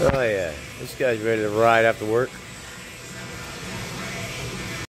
Oh yeah, this guy's ready to ride after work.